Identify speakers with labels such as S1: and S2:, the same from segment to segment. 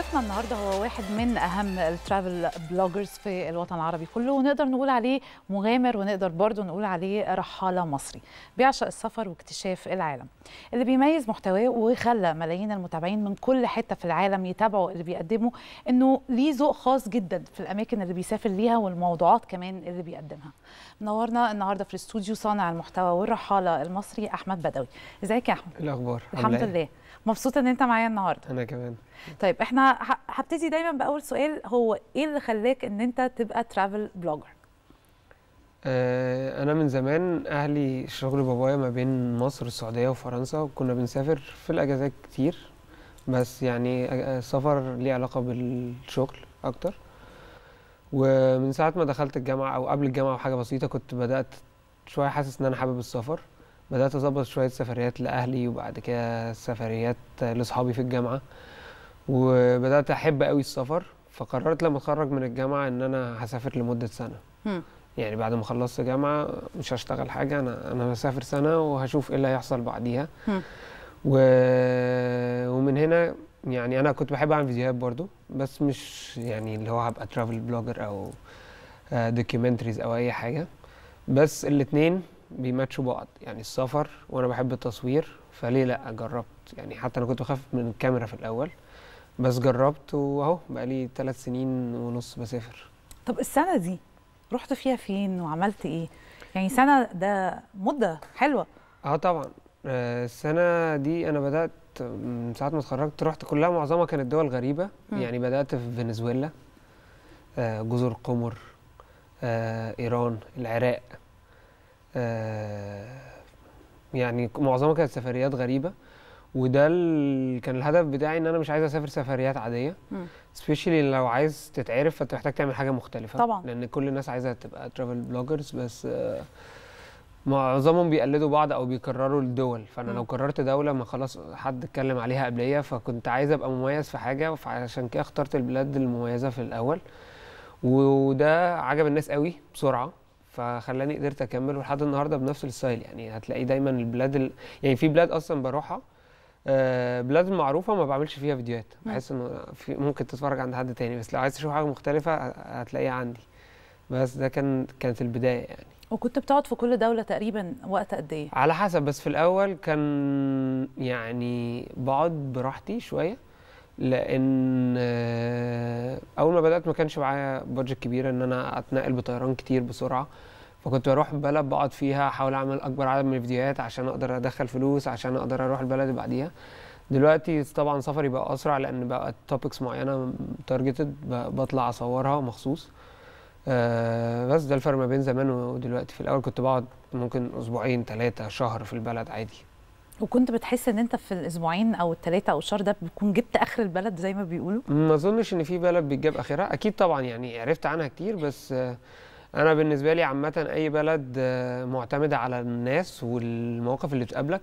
S1: ضيفنا النهارده هو واحد من أهم ال travel bloggers في الوطن العربي كله ونقدر نقول عليه مغامر ونقدر برضه نقول عليه رحالة مصري بيعشق السفر واكتشاف العالم. اللي بيميز محتواه وخلى ملايين المتابعين من كل حتة في العالم يتابعوا اللي بيقدمه إنه ليه ذوق خاص جدا في الأماكن اللي بيسافر ليها والموضوعات كمان اللي بيقدمها. منورنا النهارده في الاستوديو صانع المحتوى والرحالة المصري أحمد بدوي. إزيك يا أحمد؟
S2: إيه الأخبار؟
S1: الحمد
S2: إيه؟
S1: لله. مبسوطة إن أنت معايا النهارده.
S2: أنا كمان.
S1: طيب إحنا هبتدي دايما بأول سؤال هو إيه اللي خلاك إن أنت تبقى ترافل بلوجر
S2: آه أنا من زمان أهلي شغل بابايا ما بين مصر والسعوديه وفرنسا وكنا بنسافر في الأجازات كتير. بس يعني السفر ليه علاقة بالشغل أكتر. ومن ساعة ما دخلت الجامعة أو قبل الجامعة بحاجه بسيطة كنت بدأت شوية حاسس إن أنا حابب السفر. بدأت أظبط شوية سفريات لأهلي وبعد كده سفريات لاصحابي في الجامعة. وبدأت أحب قوي السفر فقررت لما أتخرج من الجامعة إن أنا هسافر لمدة سنة.
S1: مم.
S2: يعني بعد ما خلصت جامعة مش هشتغل حاجة أنا أنا هسافر سنة وهشوف إيه اللي هيحصل بعديها. و... ومن هنا يعني أنا كنت بحب أعمل فيديوهات برضو بس مش يعني اللي هو هبقى ترافل بلوجر أو دوكيومنتريز أو أي حاجة. بس الاتنين بيماتشوا بعض يعني السفر وأنا بحب التصوير فليه لأ؟ جربت. يعني حتى أنا كنت بخاف من الكاميرا في الأول. بس جربت واهو بقالي ثلاث سنين ونص بسافر.
S1: طب السنة دي رحت فيها فين وعملت إيه؟ يعني سنة ده مدة حلوة.
S2: آه طبعا. آه، السنة دي أنا بدأت من ساعة ما اتخرجت رحت كلها معظمها كانت دول غريبة.
S1: مم.
S2: يعني بدأت في فنزويلا آه، جزر قمر آه، إيران العراق يعني معظمها كانت سفريات غريبة. وده ال... كان الهدف بتاعي إن أنا مش عايز أسافر سفريات عادية
S1: مم.
S2: especially لو عايز تتعرف فأنت محتاج تعمل حاجة مختلفة
S1: طبعا.
S2: لأن كل الناس عايزة تبقى travel bloggers بس آه، معظمهم بيقلدوا بعض أو بيكرروا الدول فأنا
S1: مم.
S2: لو كررت دولة ما خلاص حد اتكلم عليها قبلية فكنت عايز أبقى مميز في حاجة فعشان كده اخترت البلاد المميزة في الأول وده عجب الناس قوي بسرعة فخلاني قدرت أكمل ولحد النهارده بنفس ال style يعني هتلاقي دايما البلاد ال... يعني في بلاد أصلا بروحها بلاد معروفه ما بعملش فيها فيديوهات. بحس إنه في ممكن تتفرج عند حد تاني بس لو عايز تشوف حاجة مختلفة هتلاقيها عندي. بس ده كان كانت البداية يعني.
S1: وكنت بتقعد في كل دولة تقريبا وقت قد إيه؟
S2: على حسب بس في الأول كان يعني بقعد براحتي شوية لأن آه، أول ما بدأت ما كانش معايا budget كبيره إن أنا أتنقل بطيران كتير بسرعة. فكنت بروح بلد بقعد فيها أحاول أعمل أكبر عدد من الفيديوهات عشان أقدر أدخل فلوس عشان أقدر أروح البلد اللي بعديها. دلوقتي طبعا سفري بقى أسرع لأن بقى topics معينة targeted بطلع أصورها مخصوص. آه بس ده الفرق ما بين زمان ودلوقتي. في الأول كنت بقعد ممكن أسبوعين ثلاثة شهر في البلد عادي.
S1: وكنت بتحس إن أنت في الأسبوعين أو الثلاثه أو الشهر ده بتكون جبت آخر البلد زي ما بيقولوا؟
S2: ما أظنش إن في بلد بيتجاب آخرها. أكيد طبعا يعني عرفت عنها كتير بس آه، أنا بالنسبة لي عامة أي بلد آه، معتمدة على الناس والمواقف اللي بتقابلك.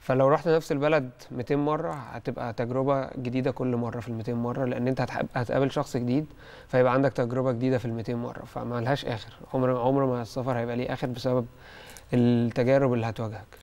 S2: فلو رحت نفس البلد 200 مرة هتبقى تجربة جديدة كل مرة في ال 200 مرة لأن أنت هتقابل شخص جديد فيبقى عندك تجربة جديدة في ال 200 مرة. فما لهاش آخر. عمر عمر ما السفر هيبقى ليه آخر بسبب التجارب اللي هتواجهك.